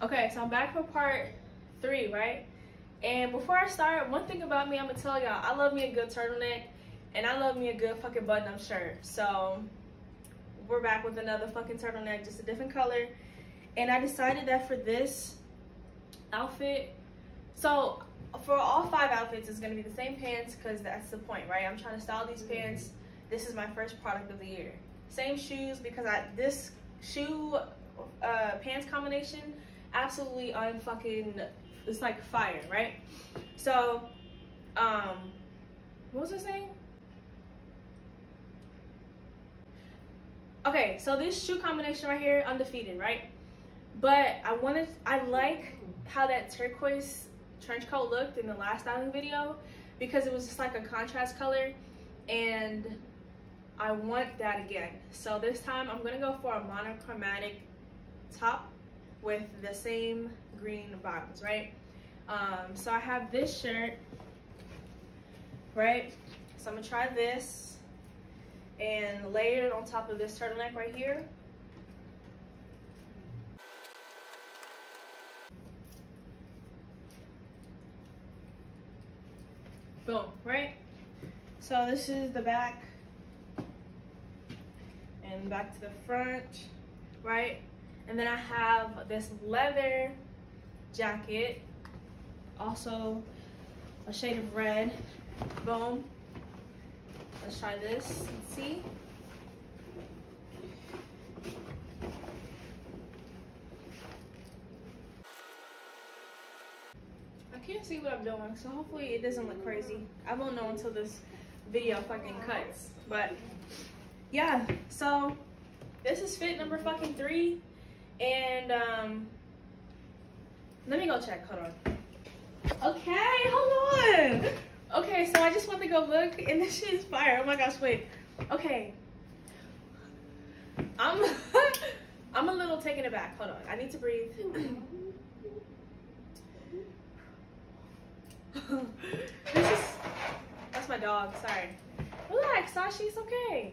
Okay, so I'm back for part three, right? And before I start, one thing about me, I'm gonna tell y'all, I love me a good turtleneck and I love me a good fucking button up shirt. So we're back with another fucking turtleneck, just a different color. And I decided that for this outfit, so for all five outfits, it's gonna be the same pants because that's the point, right? I'm trying to style these pants. This is my first product of the year. Same shoes because I this shoe uh, pants combination absolutely unfucking it's like fire, right? So, um, what was I saying? Okay, so this shoe combination right here, undefeated, right? But I wanted, I like how that turquoise trench coat looked in the last styling video because it was just like a contrast color and I want that again. So this time I'm gonna go for a monochromatic top with the same green bottoms, right? Um, so I have this shirt, right? So I'm gonna try this and layer it on top of this turtleneck right here. Boom, right? So this is the back and back to the front, right? And then I have this leather jacket, also a shade of red. Boom. Let's try this and see. I can't see what I'm doing, so hopefully it doesn't look crazy. I won't know until this video fucking cuts. But yeah, so this is fit number fucking three. And um, let me go check. Hold on. Okay, hold on. Okay, so I just went to go look, and this shit is fire. Oh my gosh, wait. Okay. I'm I'm a little taken aback. Hold on. I need to breathe. this is that's my dog. Sorry. Relax, Sashi. It's okay.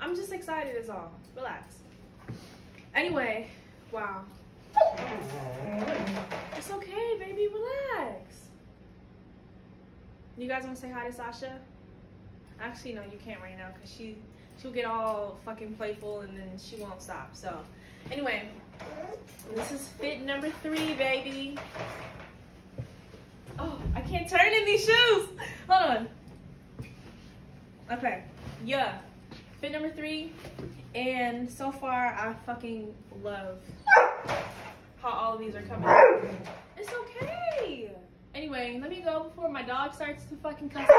I'm just excited. Is all. Relax. Anyway, wow. It's okay, baby. Relax. You guys want to say hi to Sasha? Actually, no, you can't right now because she she'll get all fucking playful and then she won't stop. So, anyway, this is fit number three, baby. Oh, I can't turn in these shoes. Hold on. Okay, yeah, fit number three. And so far, I fucking love how all of these are coming. It's okay. Anyway, let me go before my dog starts to fucking cuss.